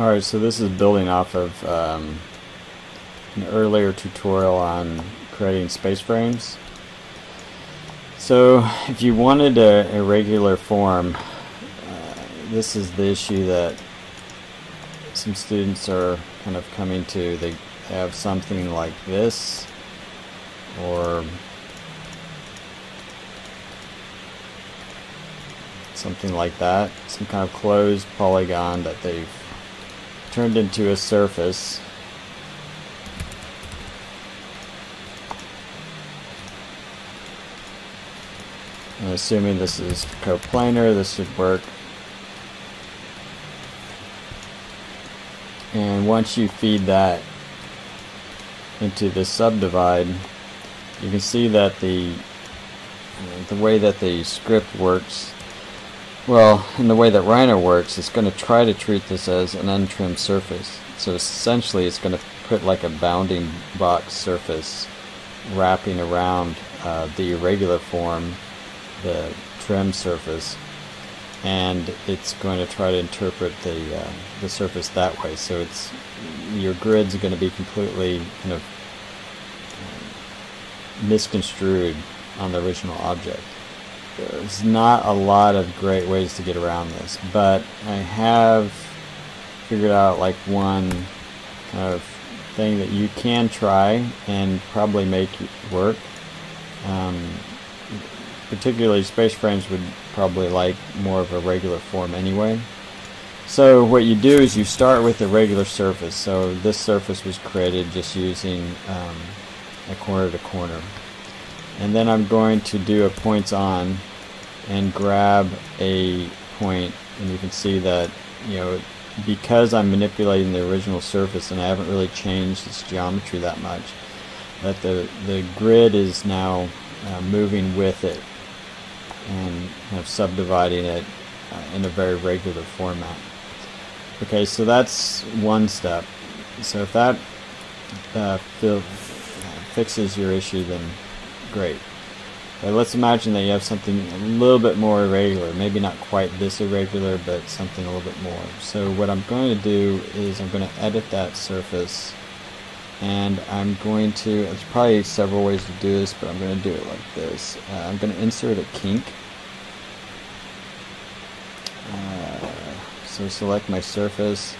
Alright, so this is building off of um, an earlier tutorial on creating space frames. So if you wanted a irregular form, uh, this is the issue that some students are kind of coming to. They have something like this, or something like that, some kind of closed polygon that they've turned into a surface. I'm assuming this is coplanar, this should work. And once you feed that into the subdivide, you can see that the the way that the script works well, in the way that Rhino works, it's going to try to treat this as an untrimmed surface. So essentially it's going to put like a bounding box surface wrapping around uh, the irregular form, the trim surface, and it's going to try to interpret the, uh, the surface that way. So it's your grid's are going to be completely kind of misconstrued on the original object. There's not a lot of great ways to get around this, but I have figured out like one kind of thing that you can try and probably make work. Um, particularly space frames would probably like more of a regular form anyway. So what you do is you start with a regular surface. So this surface was created just using um, a corner to corner and then I'm going to do a points on and grab a point and you can see that you know because I'm manipulating the original surface and I haven't really changed its geometry that much that the the grid is now uh, moving with it and kind of subdividing it uh, in a very regular format. Okay so that's one step. So if that uh, fixes your issue then great. But let's imagine that you have something a little bit more irregular. Maybe not quite this irregular, but something a little bit more. So what I'm going to do is I'm going to edit that surface. And I'm going to, there's probably several ways to do this, but I'm going to do it like this. Uh, I'm going to insert a kink. Uh, so select my surface.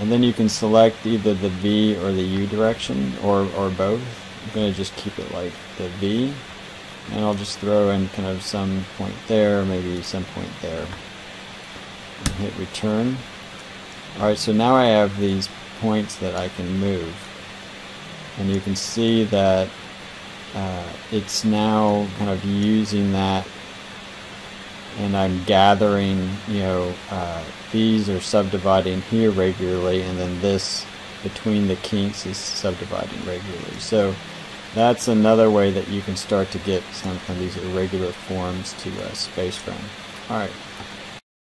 And then you can select either the V or the U direction, or, or both. I'm going to just keep it like the V and I'll just throw in kind of some point there, maybe some point there. And hit return. Alright, so now I have these points that I can move. And you can see that uh, it's now kind of using that and I'm gathering, you know, uh, these are subdividing here regularly and then this between the kinks is subdividing regularly. So that's another way that you can start to get some of these irregular forms to a space frame. Alright.